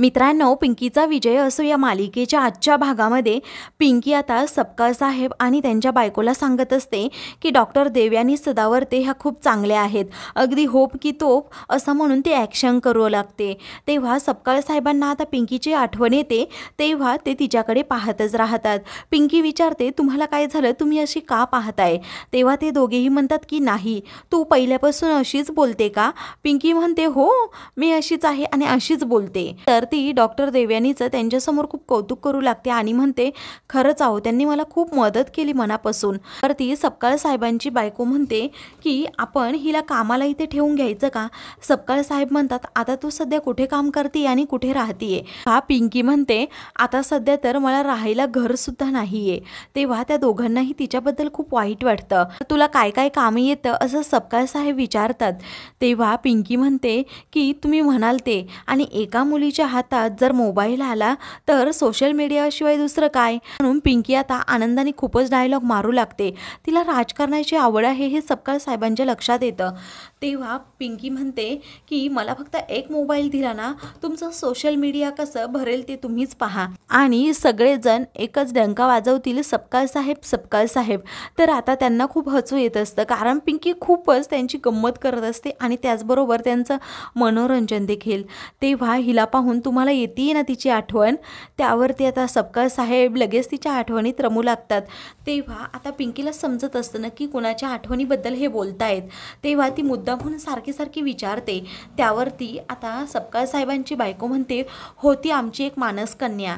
मित्रांनो पिंकीचा विजय असो या मालिकेच्या आजच्या भागामध्ये पिंकी आता सबका साहेब आणि त्यांच्या बायकोला सांगत असते की डॉक्टर देवयानी सदावर्ते ह्या खूप चांगल्या आहेत. अगदी होप की तोप असं म्हणून ते ॲक्शन करू लागते. तेव्हा सपकाळ साहेबांना आता पिंकीची आठवण येते तेव्हा ते तिच्याकडे पाहतच राहतात. पिंकी विचारते तुम्हाला काय झालं? तुम्ही अशी का पाहताय? तेव्हा ते दोघेही म्हणतात की नाही. तू पहिल्यापासून अशीच बोलते का? पिंकी म्हणते हो मी अशीच आहे आणि अशीच बोलते. तर ती डॉक्टर देवयानीचं त्यांच्यासमोर खूप कौतुक करू लागते आणि म्हणते खरंच आहो त्यांनी मला खूप मदत केली मनापासून. तर ती सपकाळ साहेबांची बायको म्हणते की आपण हिला कामाला इथे ठेवून घ्यायचं का? सपकाळ साहेब म्हणतात आता तू सध्या कुठे काम करते आणि कुठे राहतीये? हा पिंकी म्हणते आता सध्या तर मला राहायला घर सुद्धा नाहीये. तेव्हा त्या दोघांनाही तिच्याबद्दल खूप वाईट वाटतं. तुला काय काय काम येतं? असं सपकाळ साहेब विचारतात. तेव्हा पिंकी म्हणते की तुम्ही म्हणाल ते आणि एका मुलीच्या हात हातात जर मोबाईल आला तर सोशल मीडियाशिवाय दुसरं काय? म्हणून पिंकी आता आनंदाने खूपच डायलॉग मारू लागते. तिला राजकारणाची आवड आहे हे सपकाळ साहेबांच्या लक्षात येतं. तेव्हा पिंकी म्हणते की मला फक्त एक मोबाईल दिला ना तुमचं सोशल मीडिया कसं भरेल ते तुम्हीच पहा. आणि सगळेजण एकच डंका वाजवतील सपकाळ साहेब सपकाळ साहेब. तर आता त्यांना खूप हसू येत असतं कारण पिंकी खूपच त्यांची गंमत करत असते आणि त्याचबरोबर त्यांचं मनोरंजन देखील. तेव्हा हिला पाहून तुम्हाला येते ना तिची आठवण त्यावरती आता सपकाळ साहेब लगेच तिच्या आठवणीत रमू लागतात. तेव्हा आता पिंकीला समजत असतं ना की कुणाच्या आठवणीबद्दल हे बोलतायत. तेव्हा ती मुद्दा म्हणून सारखी सारखी विचारते. त्यावरती आता सपकाळ साहेबांची बायको म्हणते होती आमची एक मानस कन्या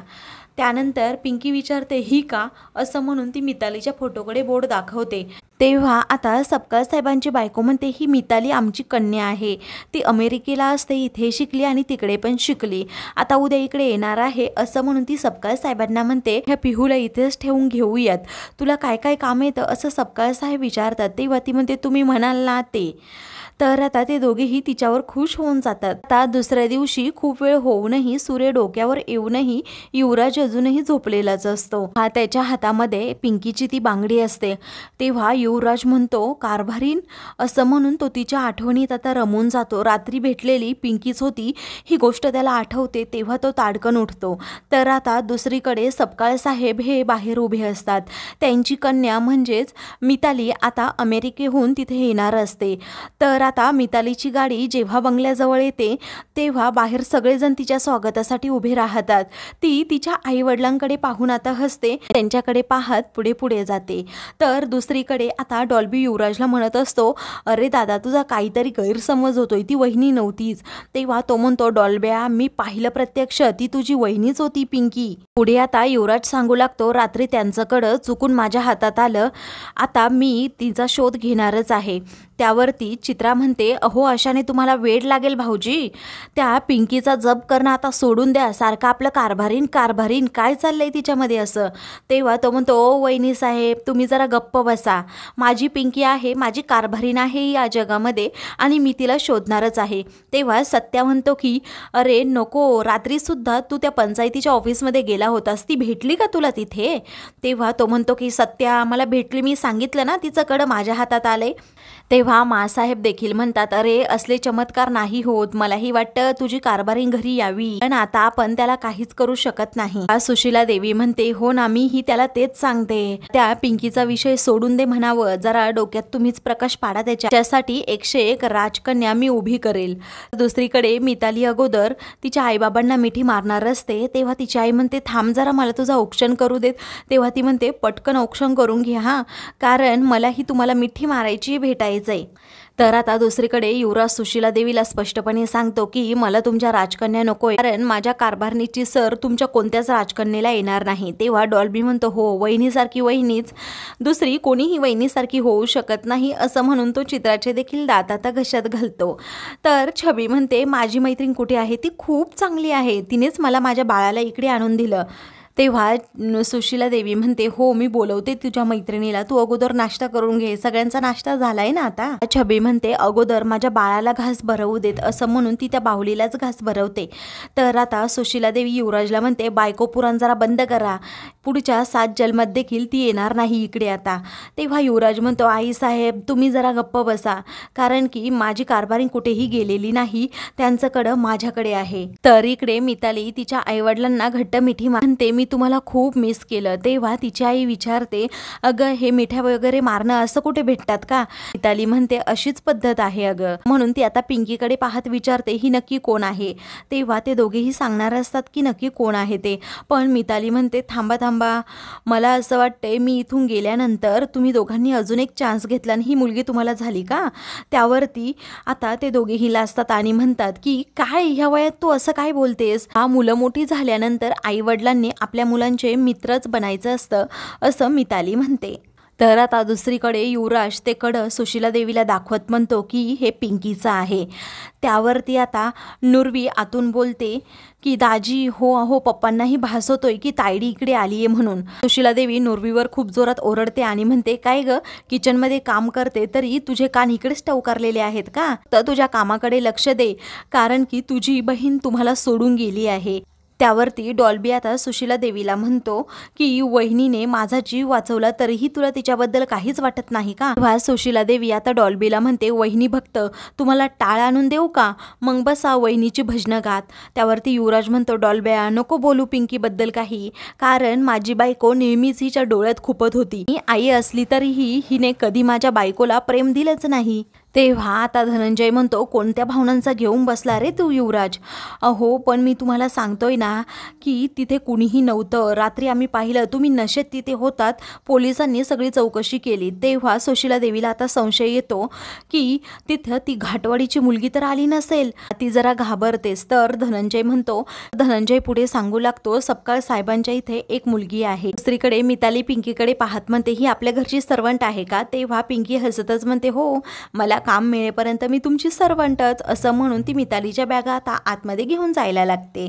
त्यानंतर पिंकी विचारते ही का? असं म्हणून ती मितालीच्या फोटोकडे बोर्ड दाखवते. तेव्हा आता सपकाळ साहेबांची बायको म्हणते ही मिताली आमची कन्या आहे. ती अमेरिकेला असते इथे शिकली आणि तिकडे पण शिकली. आता उद्या इकडे येणार आहे. असं म्हणून ती सपकाळ साहेबांना म्हणते ह्या पिहूला इथेच ठेवून घेऊयात. तुला काय काय काम येतं? असं सपकाळ साहेब विचारतात. तेव्हा ती म्हणते तुम्ही म्हणाल ना ते. तर आता ते दोघेही तिच्यावर खुश होऊन जातात. आता दुसऱ्या दिवशी खूप वेळ होऊनही सूर्य डोक्यावर येऊनही युवराज अजूनही झोपलेलाच असतो. हा त्याच्या हातामध्ये पिंकीची ती बांगडी असते. तेव्हा युवराज म्हणतो कारभारीन. असं म्हणून तो तिच्या आठवणीत आता रमून जातो. रात्री भेटलेली पिंकीच होती ही गोष्ट त्याला आठवते तेव्हा तो ताडकन उठतो. तर आता दुसरीकडे सपकाळ साहेब हे बाहेर उभे असतात. त्यांची कन्या म्हणजेच मिताली आता अमेरिकेहून तिथे येणार असते. तर आता मितालीची गाडी जेव्हा बंगल्याजवळ येते तेव्हा बाहेर सगळेजण तिच्या स्वागतासाठी उभे राहतात. ती तिच्या आई वडिलांकडे पाहून आता हसते त्यांच्याकडे पाहत पुढे पुढे जाते. तर दुसरीकडे आता डॉल्बी युवराजला म्हणत असतो अरे दादा तुझा काहीतरी गैरसमज होतोय ती वहिनी नव्हतीच. तेव्हा तो म्हणतो डॉल्ब्या मी पाहिलं प्रत्यक्ष ती तुझी वहिनीच होती पिंकी. पुढे आता युवराज सांगू लागतो रात्री त्यांच्याकडं चुकून माझ्या हातात आलं. आता मी तिचा शोध घेणारच आहे. त्यावरती चित्रा म्हणते अहो अशाने तुम्हाला वेळ लागेल भाऊजी. त्या पिंकीचा जप करणं आता सोडून द्या. सारखं आपलं कारभारीन कारभारीन. काय चाललंय तिच्यामध्ये असं? तेव्हा तो म्हणतो ओ वहिनी साहेब तुम्ही जरा गप्प बसा. माझी पिंकी आहे माझी कारभारीन आहे या जगामध्ये आणि मी तिला शोधणारच आहे. तेव्हा सत्या म्हणतो की अरे नको. रात्रीसुद्धा तू त्या पंचायतीच्या ऑफिसमध्ये गेला होतास. ती भेटली का तुला तिथे? तेव्हा तो म्हणतो की सत्या मला भेटली. मी सांगितलं ना तिचं कडं माझ्या हातात आलं आहे तेव्हा मासाहेब देखील म्हणतात अरे असले चमत्कार नाही होत. मलाही वाटतं तुझी कारभारी घरी यावी. पण आता आपण त्याला काहीच करू शकत नाही. सुशीला देवी म्हणते हो ना मी ही त्याला तेच सांगते. त्या पिंकीचा विषय सोडून दे म्हणावं. जरा डोक्यात तुम्हीच प्रकाश पाडा त्याच्यासाठी त्यासाठी एकशे एक राजकन्या मी उभी करेल. दुसरीकडे मिताली अगोदर तिच्या आईबाबांना मिठी मारणार असते. तेव्हा तिची आई म्हणते थांब जरा मला तुझं औक्षण करू देत. तेव्हा ती म्हणते पटकन औक्षण करून घ्या हा. कारण मलाही तुम्हाला मिठी मारायची भेट भेटायचंय. तर आता दुसरीकडे युवराज सुशीला देवीला स्पष्टपणे सांगतो की मला तुमच्या राजकन्या नकोय. कारण माझ्या कारभारणीची सर तुमच्या कोणत्याच राजकन्येला येणार नाही. तेव्हा डॉल्बी म्हणतो हो वहिनीसारखी वहिनीच. दुसरी कोणीही वहिनीसारखी होऊ शकत नाही असं म्हणून तो चित्राचे देखील दात आता घशात घालतो. तर छबी म्हणते माझी मैत्रीण कुठे आहे? ती खूप चांगली आहे. तिनेच मला माझ्या बाळाला इकडे आणून दिलं. तेव्हा सुशीला देवी म्हणते हो मी बोलवते तुझ्या मैत्रिणीला तू अगोदर नाश्ता करून घे सगळ्यांचा नाश्ता झालाय ना आता. छबी म्हणते अगोदर माझ्या बाळाला घास भरवू देत असं म्हणून ती त्या बाहुलीलाच घास भरवते. तर आता सुशीला देवी युवराजला म्हणते बायको पुराण जरा बंद करा पुढच्या सात जन्मात देखील ती येणार नाही इकडे आता. तेव्हा युवराज म्हणतो आई साहेब तुम्ही जरा गप्प बसा कारण की माझी कारभारी कुठेही गेलेली नाही त्यांच्याकडं माझ्याकडे आहे. तर इकडे मिताली तिच्या आईवडिलांना घट्ट मिठी मानते मी मी तुम्हाला खूप मिस केलं. तेव्हा तिची आई विचारते अगं हे मिठ्या वगैरे मारणं असं कुठे भेटतात का? मिताली म्हणते अशीच पद्धत आहे अगं. म्हणून ती आता पिंकीकडे पाहत विचारते ही नक्की कोण आहे? तेव्हा ते दोघेही सांगणार असतात की नक्की कोण आहे ते. पण मिताली म्हणते थांबा थांबा. मला असं वाटतंय मी इथून गेल्यानंतर तुम्ही दोघांनी अजून एक चान्स घेतला आणि ही मुलगी तुम्हाला झाली का? त्यावरती आता ते दोघेही लाजतात आणि म्हणतात की काय ह्या वयात तू असं काय बोलतेस? हा मुलं मोठी झाल्यानंतर आईवडिलांनी आपल्या मुलांचे मित्रच बनायचं असतं असं मिताली म्हणते. तर आता दुसरीकडे युवराज ते कडं सुशीला देवीला दाखवत म्हणतो की हे पिंकीचं आहे. त्यावरती आता नुरवी आतून बोलते की दाजी हो हो पप्पांनाही भासवतोय की तायडी इकडे आली आहे म्हणून. सुशीला देवी नुरवीवर खूप जोरात ओरडते आणि म्हणते काय ग किचनमध्ये काम करते तरी तुझे कान इकडेच टवकारलेले आहेत का? तर तुझ्या कामाकडे लक्ष दे कारण की तुझी बहीण तुम्हाला सोडून गेली आहे. त्यावरती डॉल्बी आता सुशीला देवीला म्हणतो की वहिनीने माझा जीव वाचवला तरीही तुला तिच्याबद्दल काहीच वाटत नाही का? तेव्हा सुशीला देवी आता डॉल्बीला म्हणते वहिनी भक्त तुम्हाला टाळ आणून देऊ का? मग बसा वहिनीची भजनं गात त्यावरती युवराज म्हणतो डॉल्ब्या नको बोलू पिंकीबद्दल काही कारण माझी बायको नेहमीच हिच्या डोळ्यात खुपत होती. मी आई असली तरीही हिने कधी माझ्या बायकोला प्रेम दिलंच नाही. तेव्हा आता धनंजय म्हणतो कोणत्या भावनांचा घेऊन बसला रे तू युवराज? अहो पण मी तुम्हाला सांगतोय ना की तिथे कुणीही नव्हतं. रात्री आम्ही पाहिलं तुम्ही नशेत तिथे होतात. पोलिसांनी सगळी चौकशी केली. तेव्हा सुशीला देवीला आता संशय येतो की तिथं ती घाटवाडीची मुलगी तर आली नसेल. ती जरा घाबरतेस. तर धनंजय म्हणतो धनंजय पुढे सांगू लागतो सपकाळ साहेबांच्या इथे एक मुलगी आहे. दुसरीकडे मिताली पिंकीकडे पाहत म्हणते ही आपल्या घरची सर्वंट आहे का? तेव्हा पिंकी हसतच म्हणते हो मला काम मिळेपर्यंत मी तुमची सर्वंटच असं म्हणून ती मितालीच्या बॅगा आता आतमध्ये घेऊन जायला लागते.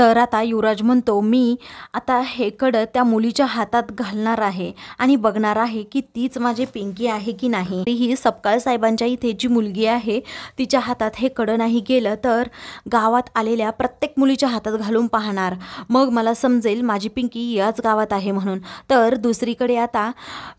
तर आता युवराज म्हणतो मी आता हे कडं त्या मुलीच्या हातात घालणार आहे आणि बघणार आहे की तीच माझी पिंकी आहे की नाही. ही सपकाळ साहेबांच्या इथे जी मुलगी आहे तिच्या हातात हे कडं नाही गेलं तर गावात आलेल्या प्रत्येक मुलीच्या हातात घालून पाहणार. मग मला समजेल माझी पिंकी याच गावात आहे म्हणून. तर दुसरीकडे आता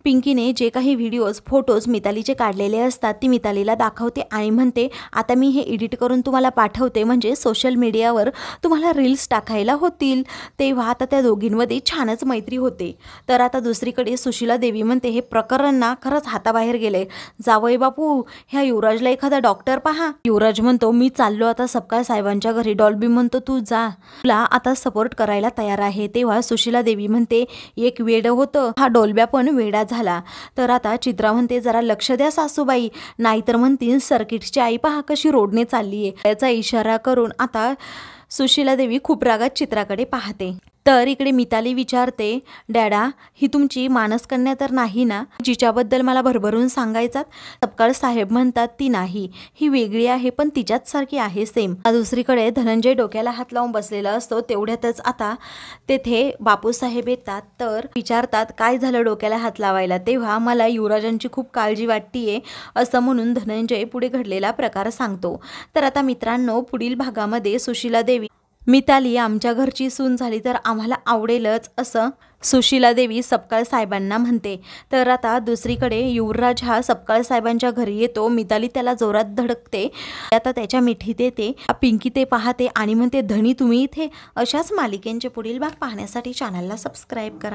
पिंकीने जे काही व्हिडिओज फोटोज मितालीचे काढलेले असतात ती मितालीला दाखवते आणि म्हणते आता मी हे एडिट करून तुम्हाला पाठवते. म्हणजे सोशल मीडियावर तुम्हाला रील्स टाकायला होतील. तेव्हा आता त्या दोघींमध्ये छानच मैत्री होते. तर आता दुसरीकडे सुशीला देवी म्हणते हे प्रकरण ना खरंच हाताबाहेर गेले जावई बापू ह्या युवराजला एखादा डॉक्टर पहा. युवराज म्हणतो मी चाललो आता सपकाळ साहेबांच्या घरी. डॉल्बी म्हणतो तू जा. तुला आता सपोर्ट करायला तयार आहे. तेव्हा सुशीला देवी म्हणते एक वेड होतं. हा डोलब्या पण वेडा झाला. तर आता चित्रा म्हणते जरा लक्ष द्या सासूबाई. नाहीतर म्हणतील सर्किटची आई पहा कशी रोडने चालली आहे त्याचा इशारा करून आता सुशीला देवी खूप रागात चित्राकडे पाहते. तर इकडे मिताली विचारते डॅडा ही तुमची मानसकन्या तर नाही ना? जिच्याबद्दल मला भरभरून सांगायचात? तत्काळ साहेब म्हणतात ती नाही. ही वेगळी आहे पण तिच्याच सारखी आहे सेम दुसरीकडे धनंजय डोक्याला हात लावून बसलेला असतो. तेवढ्यातच आता तेथे बापूसाहेब येतात. तर विचारतात काय झालं डोक्याला हात लावायला? तेव्हा मला युवराजांची खूप काळजी वाटतीये असं म्हणून धनंजय पुढे घडलेला प्रकार सांगतो. तर आता मित्रांनो पुढील भागामध्ये सुशीला देवी मिताली आमच्या घरची सून झाली तर आम्हाला आवडेलच असं सुशीला देवी सपकाळ साहेबांना म्हणते. तर आता दुसरीकडे युवराज हा सपकाळ साहेबांच्या घरी येतो. मिताली त्याला जोरात धडकते. आता त्याच्या मिठीत येते पिंकी ते पाहते आणि म्हणते धनी तुम्ही इथे? अशाच मालिकेंचे पुढील भाग पाहण्यासाठी चॅनलला सबस्क्राईब करा.